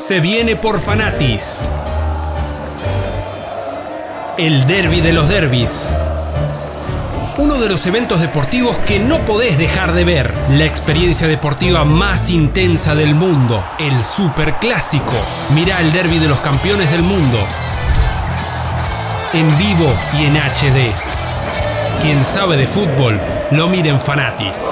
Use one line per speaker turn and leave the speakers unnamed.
Se viene por Fanatis. El derby de los derbis. Uno de los eventos deportivos que no podés dejar de ver. La experiencia deportiva más intensa del mundo. El Superclásico. Mirá el derby de los campeones del mundo. En vivo y en HD. Quien sabe de fútbol, lo mira en Fanatis.